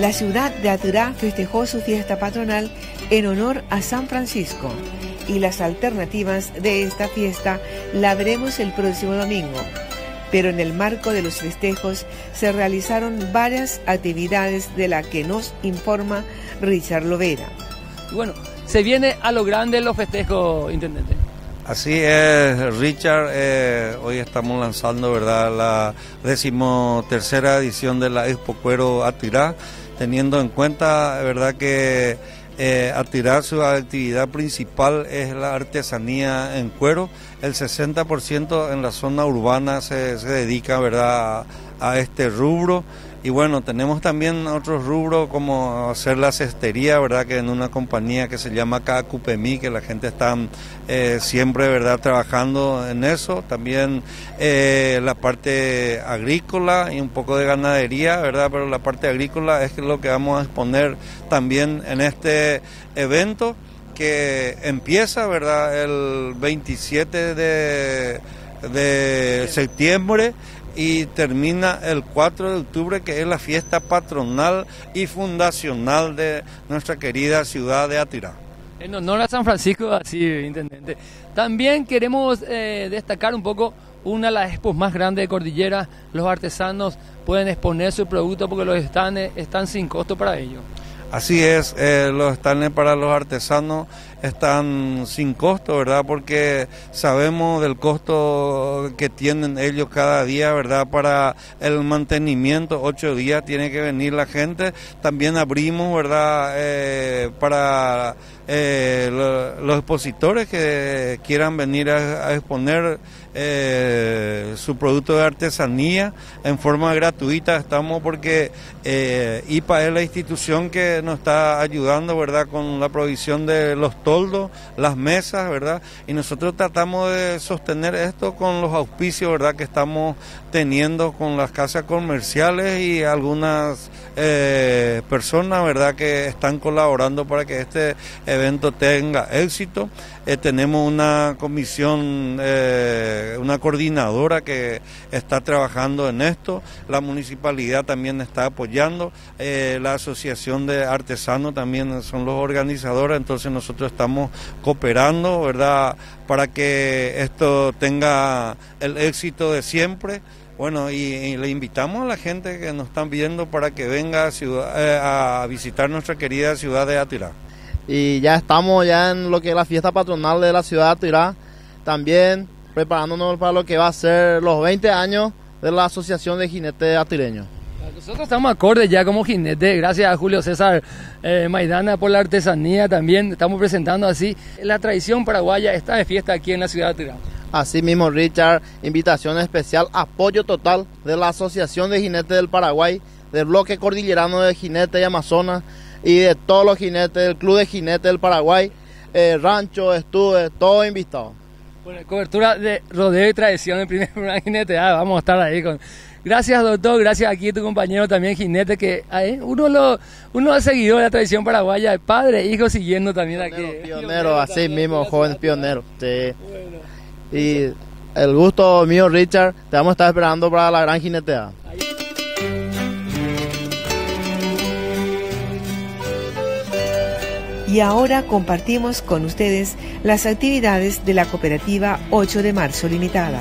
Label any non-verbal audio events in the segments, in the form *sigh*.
La ciudad de Aturá festejó su fiesta patronal en honor a San Francisco y las alternativas de esta fiesta la veremos el próximo domingo. Pero en el marco de los festejos se realizaron varias actividades de las que nos informa Richard Lovera. Bueno, se viene a lo grande los festejos, intendente. Así es, Richard. Eh, hoy estamos lanzando, ¿verdad?, la decimotercera edición de la Expo Cuero Atirá teniendo en cuenta, verdad que eh, Atirar su actividad principal es la artesanía en cuero. El 60% en la zona urbana se, dedica, verdad, a este rubro. Y bueno, tenemos también otros rubros como hacer la cestería, ¿verdad? Que en una compañía que se llama KQPMI, que la gente está eh, siempre, ¿verdad? Trabajando en eso. También eh, la parte agrícola y un poco de ganadería, ¿verdad? Pero la parte agrícola es lo que vamos a exponer también en este evento que empieza, ¿verdad? El 27 de, de septiembre y termina el 4 de octubre, que es la fiesta patronal y fundacional de nuestra querida ciudad de Atirá. En honor a San Francisco, así, intendente. También queremos eh, destacar un poco una de las expos más grandes de Cordillera. Los artesanos pueden exponer su producto porque los stands están sin costo para ellos. Así es, eh, los stands para los artesanos están sin costo, ¿verdad? Porque sabemos del costo que tienen ellos cada día, ¿verdad? Para el mantenimiento, ocho días tiene que venir la gente. También abrimos, ¿verdad? Eh, para eh, los expositores que quieran venir a exponer eh, su producto de artesanía en forma gratuita. Estamos porque eh, IPA es la institución que nos está ayudando, ¿verdad?, con la provisión de los toldos, las mesas, ¿verdad? Y nosotros tratamos de sostener esto con los auspicios, ¿verdad?, que estamos teniendo con las casas comerciales y algunas eh, personas, ¿verdad?, que están colaborando para que este evento tenga éxito. Eh, tenemos una comisión, eh, una coordinadora que está trabajando en esto, la municipalidad también está apoyando, la asociación de artesanos también son los organizadores, entonces nosotros estamos cooperando, ¿verdad?, para que esto tenga el éxito de siempre. Bueno, y, le invitamos a la gente que nos están viendo para que venga a, ciudad, a visitar nuestra querida ciudad de Atirá y ya estamos ya en lo que es la fiesta patronal de la ciudad de Tirá, también preparándonos para lo que va a ser los 20 años de la Asociación de Jinetes Atireños. Nosotros estamos acordes ya como jinetes, gracias a Julio César eh, Maidana por la artesanía también, estamos presentando así la tradición paraguaya, está de fiesta aquí en la ciudad de Tirá. Así mismo Richard, invitación especial, apoyo total de la Asociación de Jinetes del Paraguay, del bloque cordillerano de Jinetes y Amazonas, y de todos los jinetes del Club de Jinetes del Paraguay, eh, Rancho, Estuve, todo invitado. Bueno, cobertura de rodeo y tradición en primer programa *laughs* jinete, ah, vamos a estar ahí con... Gracias doctor, gracias aquí a tu compañero también jinete, que uno lo uno ha seguido la tradición paraguaya, de padre, hijo siguiendo también aquí. Pionero, así mismo, joven pionero. Sí. Y el gusto mío, Richard, te vamos a estar esperando para la gran jineteada. y ahora compartimos con ustedes las actividades de la cooperativa 8 de marzo limitada.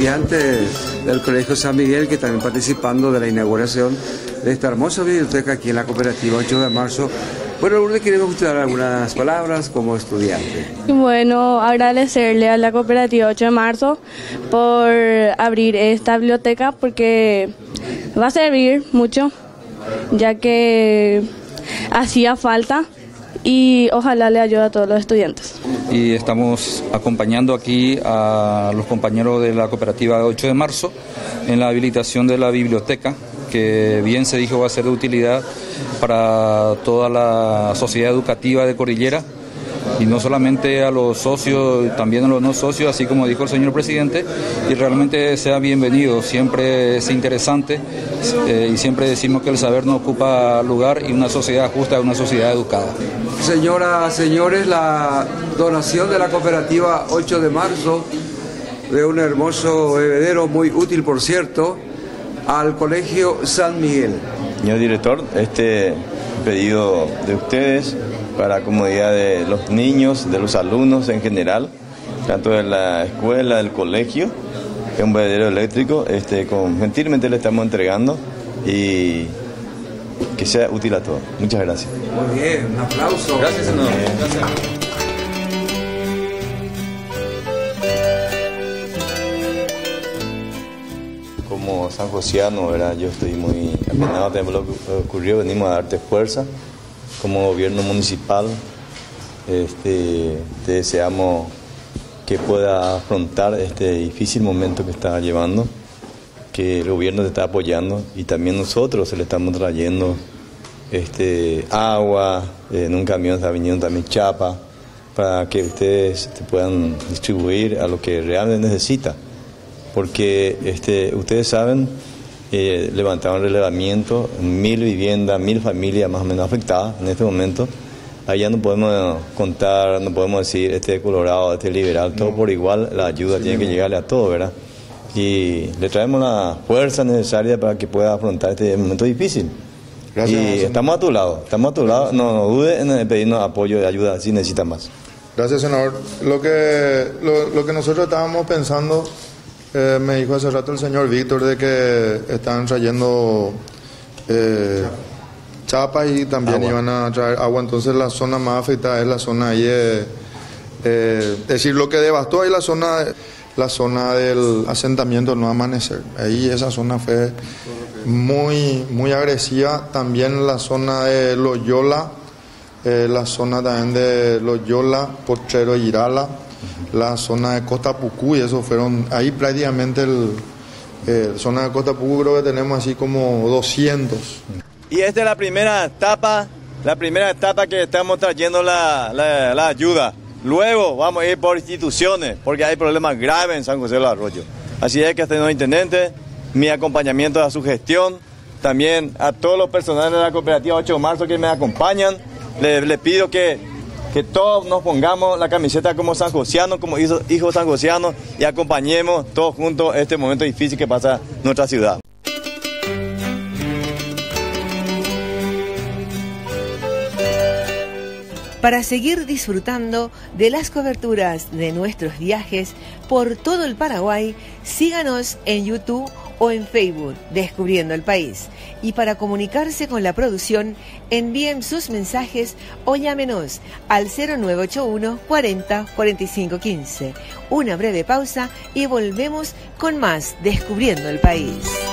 Estudiantes del Colegio San Miguel, que también participando de la inauguración de esta hermosa biblioteca aquí en la cooperativa 8 de marzo. Bueno, Lourdes, queremos escuchar algunas palabras como estudiante. Bueno, agradecerle a la cooperativa 8 de marzo por abrir esta biblioteca porque va a servir mucho, ya que hacía falta y ojalá le ayude a todos los estudiantes. Y estamos acompañando aquí a los compañeros de la cooperativa 8 de marzo en la habilitación de la biblioteca, que bien se dijo va a ser de utilidad para toda la sociedad educativa de Cordillera y no solamente a los socios, también a los no socios, así como dijo el señor presidente, y realmente sea bienvenido, siempre es interesante eh, y siempre decimos que el saber no ocupa lugar y una sociedad justa es una sociedad educada. Señoras, señores, la donación de la cooperativa 8 de marzo de un hermoso bebedero, muy útil por cierto, al Colegio San Miguel. Señor director, este pedido de ustedes para la comodidad de los niños, de los alumnos en general, tanto de la escuela, del colegio, es un bebedero eléctrico, este, con, gentilmente le estamos entregando y que sea útil a todos. Muchas gracias. Muy bien, un aplauso. Gracias, senador. Gracias. Como sanjosiano, ¿verdad? yo estoy muy apenado de lo que ocurrió, venimos a darte fuerza como gobierno municipal. Este, te deseamos que pueda afrontar este difícil momento que está llevando, que el gobierno te está apoyando y también nosotros se le estamos trayendo este, agua, en un camión está viniendo también chapa, para que ustedes te puedan distribuir a lo que realmente necesita. Porque este, ustedes saben, eh, levantaron relevamiento, mil viviendas, mil familias más o menos afectadas en este momento. Allá no podemos contar, no podemos decir este es colorado, este es liberal, todo por igual, la ayuda tiene que llegarle a todos, ¿verdad? Y le traemos la fuerza necesaria para que pueda afrontar este momento difícil. Gracias, y estamos a tu lado, estamos a tu lado, no, no dude en pedirnos apoyo y ayuda si necesita más. Gracias, senador. Lo que, lo, lo que nosotros estábamos pensando, eh, me dijo hace rato el señor Víctor, de que están trayendo eh, chapas y también Agua. iban a traer agua. Entonces la zona más afectada es la zona ahí, eh, es decir, lo que devastó ahí la zona, la zona del asentamiento no amanecer. Ahí esa zona fue muy, muy agresiva. También la zona de Loyola, eh, la zona también de Loyola, Potrero y Irala, la zona de Costa Pucú, y eso fueron, ahí prácticamente el, eh, zona de Costa Pucú creo que tenemos así como 200. Y esta es la primera etapa, la primera etapa que estamos trayendo la, la- ayuda. Luego vamos a ir por instituciones, porque hay problemas graves en San José de los Arroyos. Así es que, señor intendente, mi acompañamiento a su gestión, también a todos los personales de la cooperativa 8 de marzo que me acompañan, le, le pido que, que todos nos pongamos la camiseta como sanjosianos, como hijos, sanjosianos y acompañemos todos juntos este momento difícil que pasa nuestra ciudad. Para seguir disfrutando de las coberturas de nuestros viajes por todo el Paraguay, síganos en YouTube o en Facebook, Descubriendo el País. Y para comunicarse con la producción, envíen sus mensajes o llámenos al 0981 40 45 15. Una breve pausa y volvemos con más Descubriendo el País.